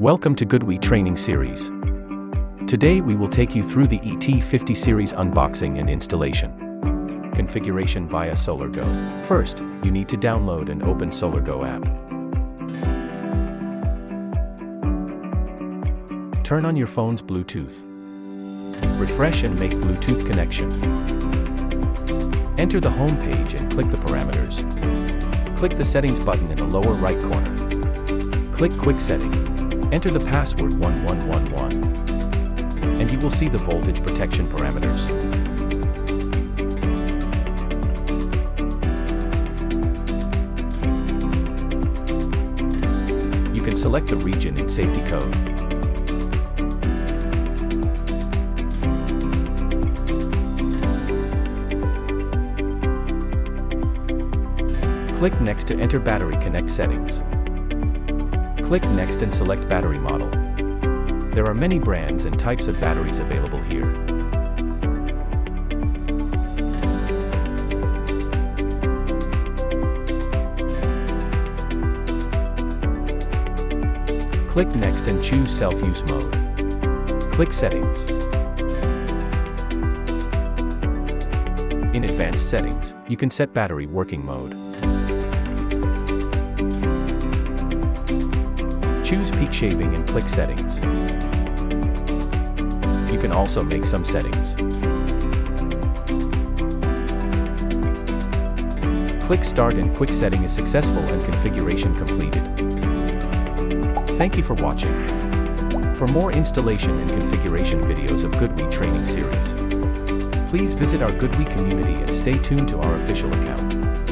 Welcome to GoodWe Training Series. Today we will take you through the ET50 series unboxing and installation. Configuration via SolarGo. First, you need to download and open SolarGo app. Turn on your phone's Bluetooth. Refresh and make Bluetooth connection. Enter the home page and click the parameters. Click the settings button in the lower right corner. Click quick setting. Enter the password 1111. And you will see the voltage protection parameters. You can select the region in safety code. Click Next to enter Battery Connect settings. Click Next and select Battery Model. There are many brands and types of batteries available here. Click Next and choose Self-Use Mode. Click Settings. In Advanced Settings, you can set battery working mode. Choose peak shaving and click settings. You can also make some settings. Click start and quick setting is successful and configuration completed. Thank you for watching. For more installation and configuration videos of GoodWe training series, please visit our GoodWe community and stay tuned to our official account.